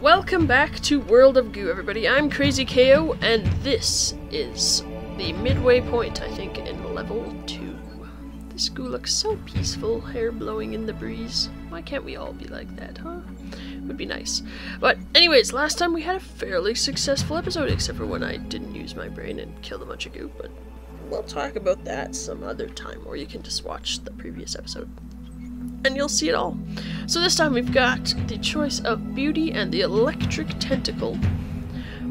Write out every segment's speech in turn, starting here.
Welcome back to World of Goo, everybody. I'm Crazy Cayo, and this is the midway point, I think, in level 2. This goo looks so peaceful, hair blowing in the breeze. Why can't we all be like that, huh? Would be nice. But, anyways, last time we had a fairly successful episode, except for when I didn't use my brain and killed a bunch of goo, but we'll talk about that some other time, or you can just watch the previous episode and you'll see it all. So this time we've got the choice of Beauty and the Electric Tentacle,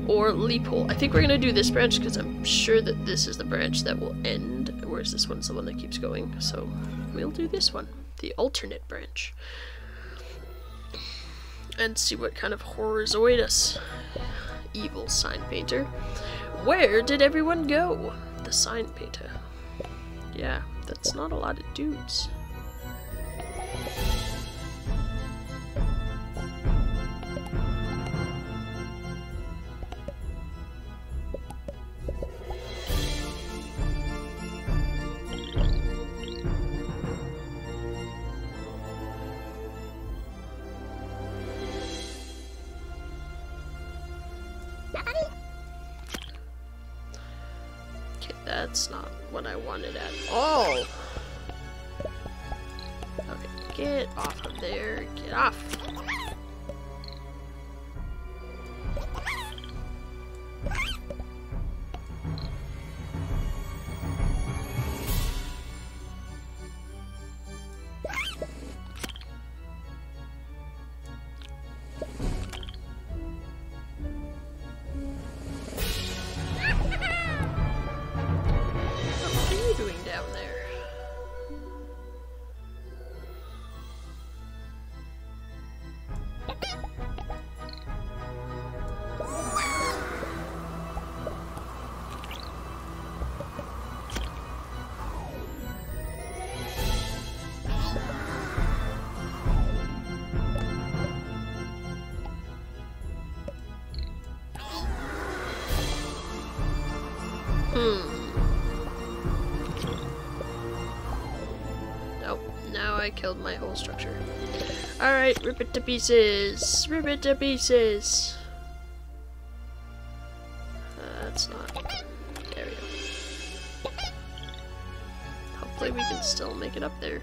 or Leap Hole. I think we're gonna do this branch because I'm sure that this is the branch that will end, whereas this one's the one that keeps going. So we'll do this one, the alternate branch, and see what kind of horrors await us. Evil sign painter. Where did everyone go? The sign painter. Yeah, that's not a lot of dudes. Okay, that's not what I wanted at all. Oh. Okay, get off of there. Get off. I killed my whole structure. Alright, rip it to pieces. Rip it to pieces. Uh, that's not. There we go. Hopefully we can still make it up there.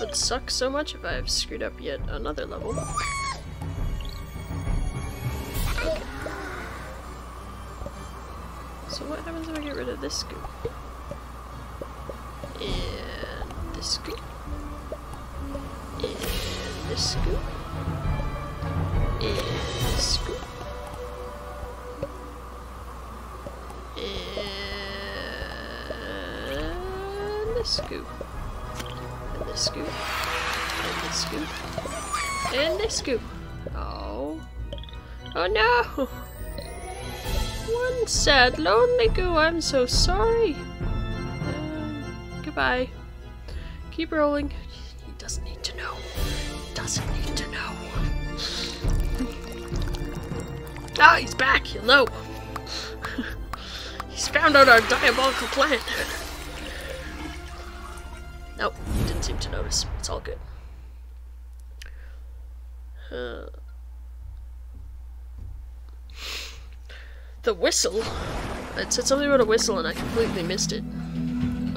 Would suck so much if I've screwed up yet another level. Happens I get rid of this scoop? And this scoop. And this scoop. And this scoop. And this scoop. And this scoop. And this scoop. And this scoop. Oh. Oh no! One sad, lonely goo. I'm so sorry. Um, goodbye. Keep rolling. He doesn't need to know. He Doesn't need to know. Ah, he's back. He'll know. he's found out our diabolical plan. Nope, he didn't seem to notice. It's all good. Uh, The whistle? It said something about a whistle and I completely missed it.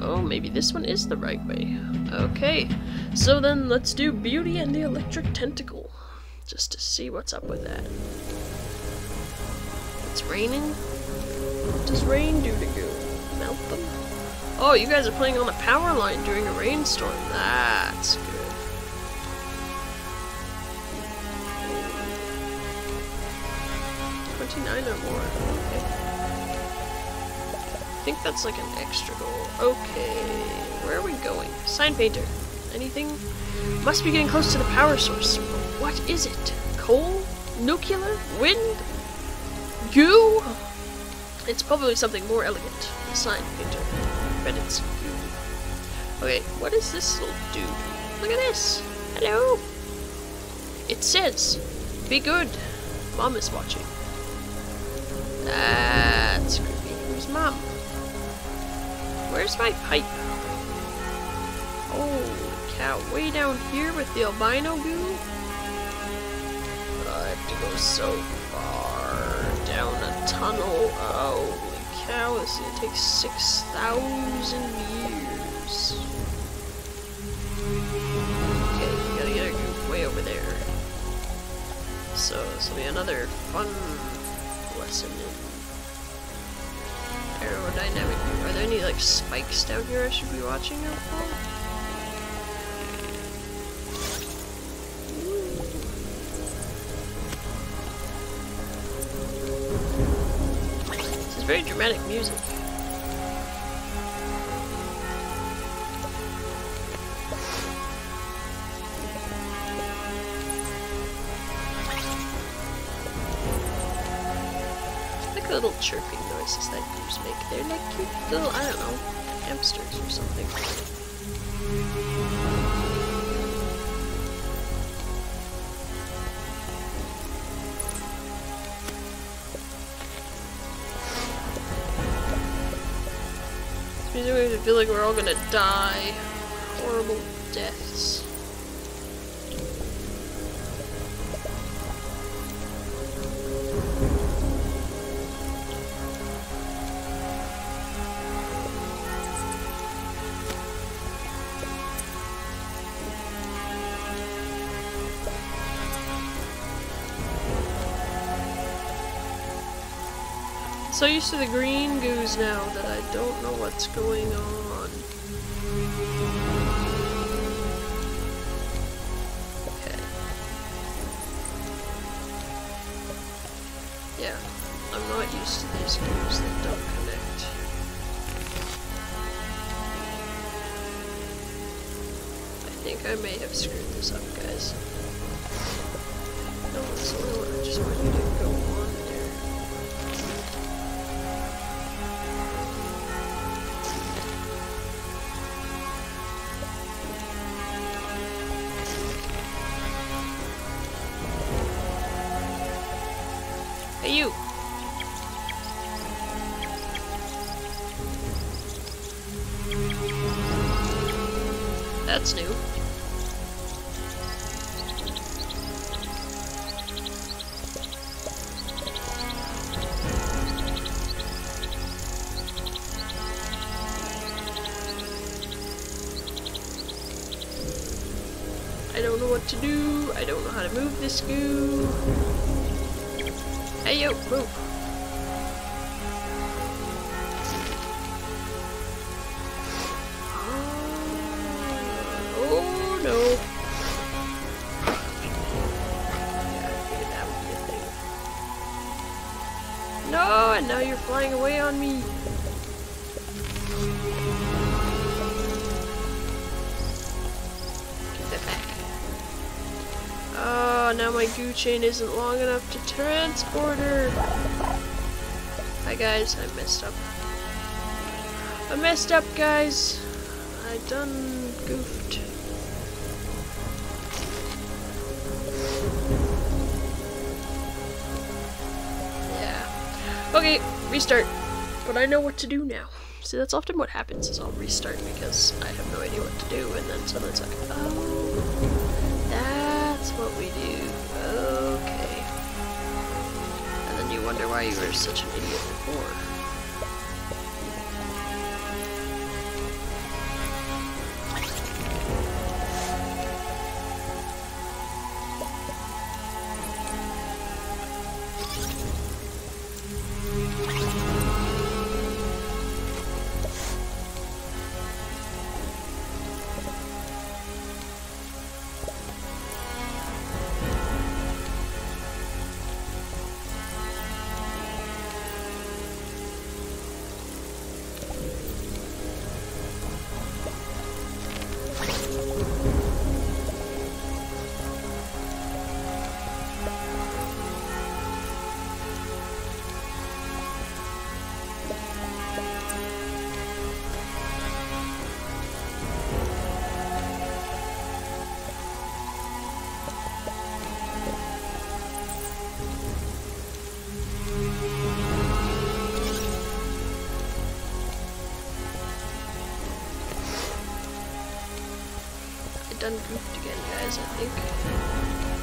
Oh, maybe this one is the right way. Okay, so then let's do Beauty and the Electric Tentacle. Just to see what's up with that. It's raining? What does rain do to goo? Melt them? Oh, you guys are playing on a power line during a rainstorm. That's good. Twenty-nine or more. Okay. I think that's like an extra goal. Okay, where are we going? Sign painter. Anything? Must be getting close to the power source. What is it? Coal? Nuclear? Wind? Goo? It's probably something more elegant. Sign painter. Bet it's goo. Okay, what is this little dude? Look at this. Hello. It says, be good. Mom is watching. That's creepy. Where's mom? Where's my pipe? Holy cow. Way down here with the albino goo? I have to go so far down a tunnel. Holy cow, this is gonna take 6,000 years. Okay, gotta get way over there. So, this will be another fun in aerodynamic. Are there any like spikes down here I should be watching out for? This is very dramatic music. Make. They're like cute little, I don't know, hamsters or something. I feel like we're all gonna die. Horrible deaths. So used to the green goos now that I don't know what's going on. Okay. Yeah, I'm not used to these goos that don't connect. I think I may have screwed this up, guys. No, it's a little, just want you to go on. That's new. I don't know what to do. I don't know how to move this goo. Hey yo, move. Oh, and now you're flying away on me. Now my goo chain isn't long enough to transport her. Hi guys, I messed up. I messed up, guys. I done goofed. Yeah. Okay, restart. But I know what to do now. See, that's often what happens is I'll restart because I have no idea what to do, and then suddenly it's like, oh, that's what we do. Wonder why you were such an idiot before. Goofed again, guys, I think.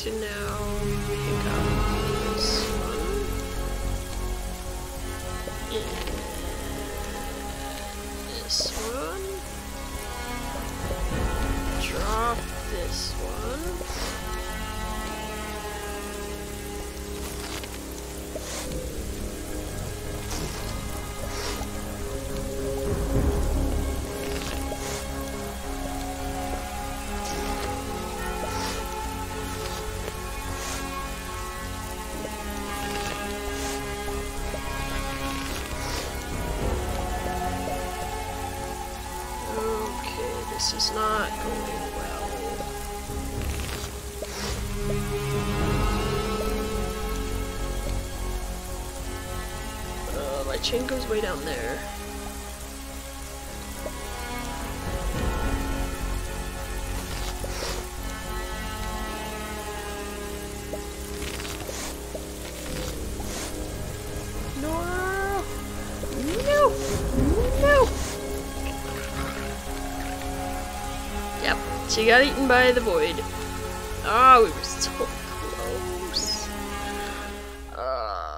To now not going well. Uh, my chain goes way down there. Got eaten by the void. Oh, we were so close. Oh.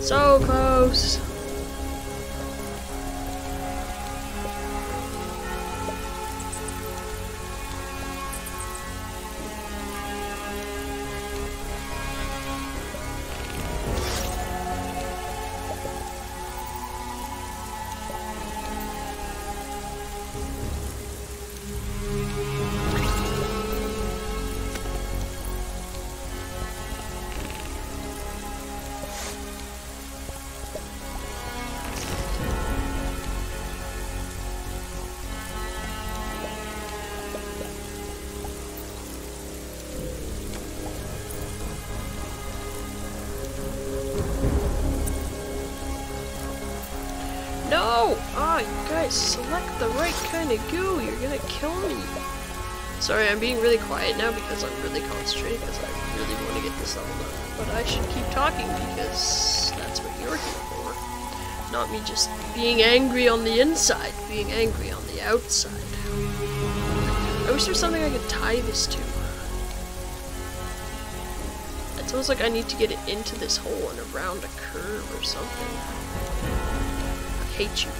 So close. Guys, select the right kind of goo. You're gonna kill me. Sorry, I'm being really quiet now because I'm really concentrating because I really want to get this level done. But I should keep talking because that's what you're here for. Not me just being angry on the inside, being angry on the outside. I wish there was something I could tie this to. It's almost like I need to get it into this hole and around a curve or something. I hate you.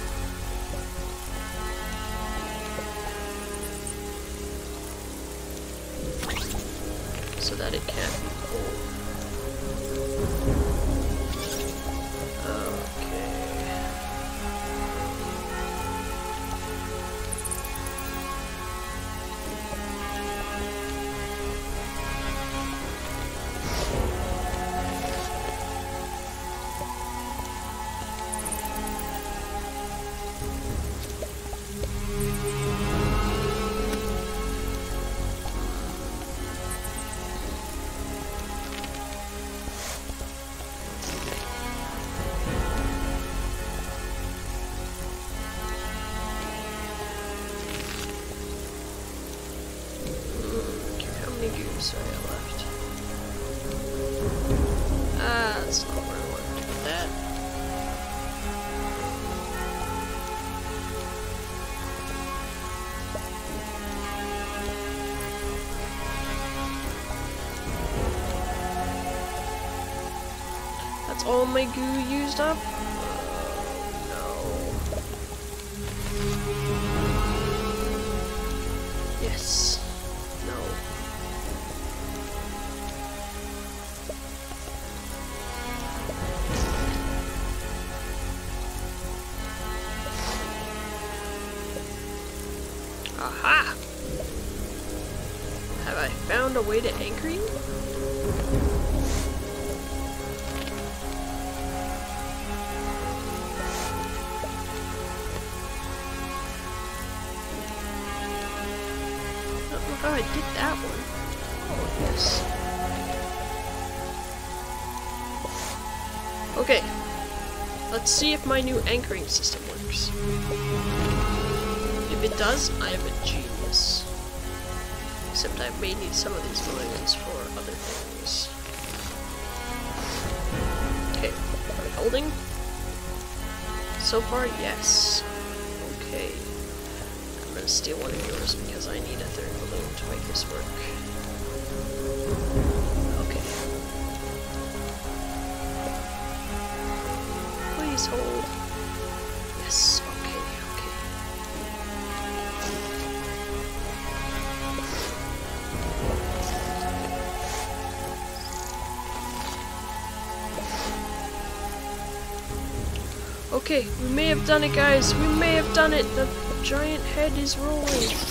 So that it can't be pulled. My goo used up? No. Yes. No. Aha! Have I found a way to anchor you? Let's see if my new anchoring system works. If it does, I am a genius. Except I may need some of these mulligans for other things. Okay, are we holding? So far, yes. Okay. I'm gonna steal one of yours because I need a third balloon to make this work. Yes, okay, okay. Okay, we may have done it, guys. We may have done it. The giant head is rolling.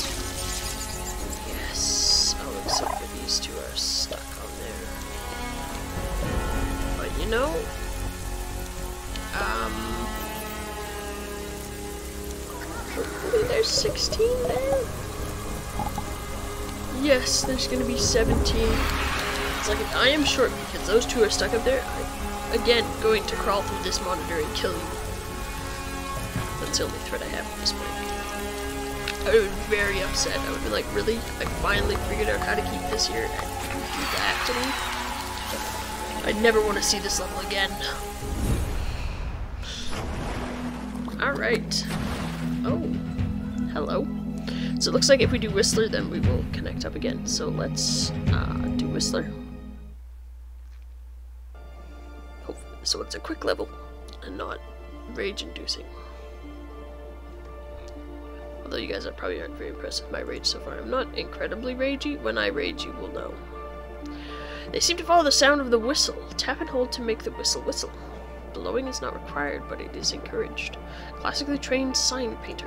Short because those two are stuck up there. I, again, going to crawl through this monitor and kill you. That's the only threat I have at this point. I would be very upset. I would be like, really? I finally figured out how to keep this here and do that to me? I never want to see this level again. Alright. Oh. Hello. So it looks like if we do Whistler, then we will connect up again. So let's uh, do Whistler. So it's a quick level and not rage-inducing. Although you guys are probably aren't very impressed with my rage so far. I'm not incredibly ragey. When I rage, you will know. They seem to follow the sound of the whistle. Tap and hold to make the whistle whistle. Blowing is not required, but it is encouraged. Classically trained sign painter.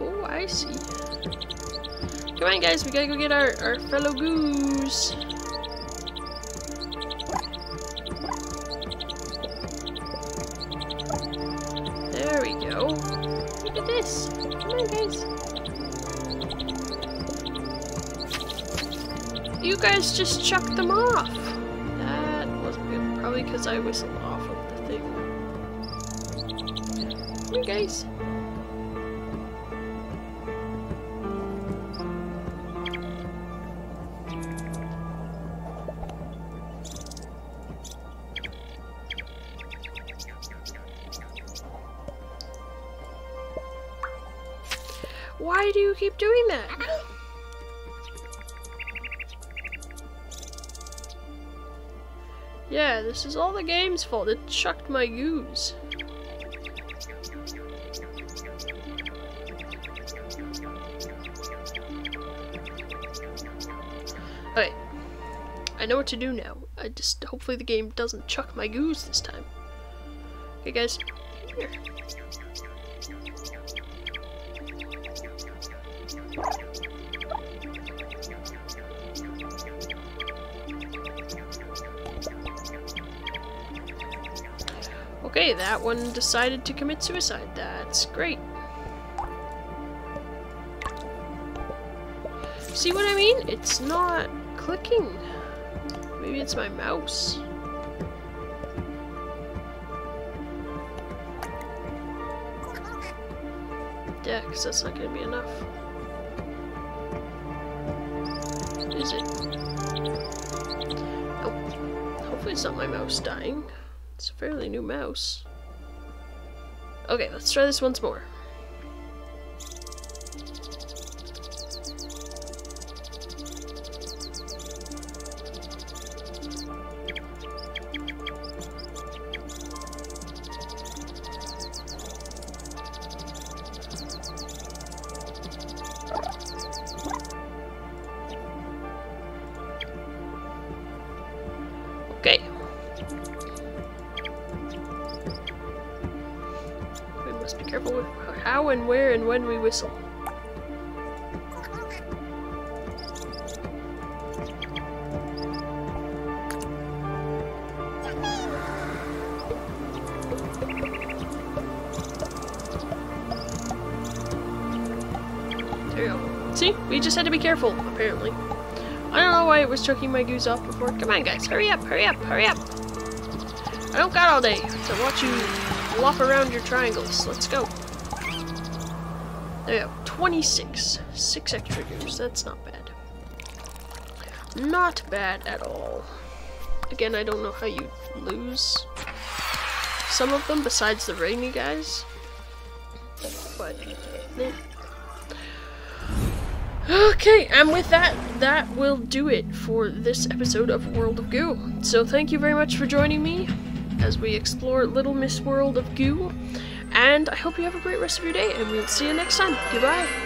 Oh, I see. Come on, guys, we gotta go get our, our fellow goose. There we go. Look at this. Come on, guys. You guys just chucked them off. That wasn't good. Probably because I whistled off this is all the game's fault. It chucked my goose. Okay. I know what to do now. I just hopefully the game doesn't chuck my goose this time. Okay guys. Here. Okay, that one decided to commit suicide. That's great. See what I mean? It's not clicking. Maybe it's my mouse. Yeah, because that's not going to be enough. Is it? Nope. Hopefully it's not my mouse dying. It's a fairly new mouse. Okay, let's try this once more. must be careful with how and where and when we whistle. There we go. See? We just had to be careful, apparently. I don't know why it was choking my goose off before. Come on, guys. Hurry up, hurry up, hurry up. I don't got all day, so watch you lop around your triangles. Let's go. There you go. 26. Six extra goose. That's not bad. Not bad at all. Again, I don't know how you lose some of them besides the rainy guys. But. Okay, and with that, that will do it for this episode of World of Goo. So thank you very much for joining me as we explore Little Miss World of Goo. And I hope you have a great rest of your day, and we'll see you next time. Goodbye.